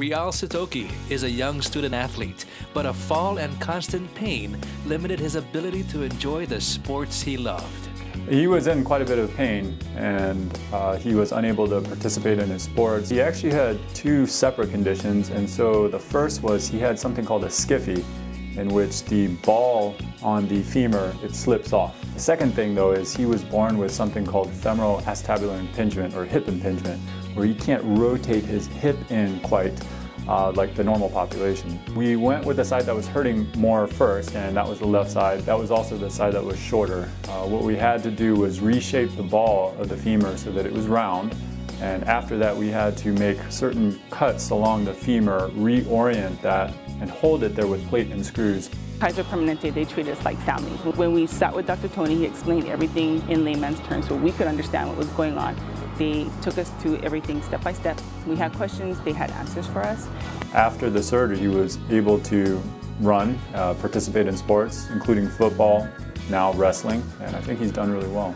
Re'Ale Sitoki is a young student athlete, but a fall and constant pain limited his ability to enjoy the sports he loved. He was in quite a bit of pain and uh, he was unable to participate in his sports. He actually had two separate conditions and so the first was he had something called a SCFE in which the ball on the femur, it slips off. The second thing though is he was born with something called femoral acetabular impingement or hip impingement where he can't rotate his hip in quite uh, like the normal population. We went with the side that was hurting more first, and that was the left side. That was also the side that was shorter. Uh, what we had to do was reshape the ball of the femur so that it was round, and after that we had to make certain cuts along the femur, reorient that, and hold it there with plate and screws. Kaiser Permanente, they treat us like family. When we sat with Dr. Tony, he explained everything in layman's terms so we could understand what was going on. They took us through everything step by step. We had questions, they had answers for us. After the surgery, he was able to run, uh, participate in sports, including football, now wrestling, and I think he's done really well.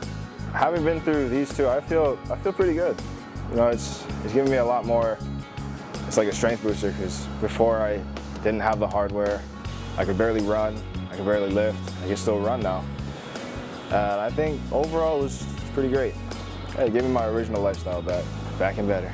Having been through these two, I feel I feel pretty good. You know, it's it's giving me a lot more. It's like a strength booster because before I didn't have the hardware, I could barely run, I could barely lift. I can still run now, and I think overall it was pretty great. Hey, give me my original lifestyle back, back and better.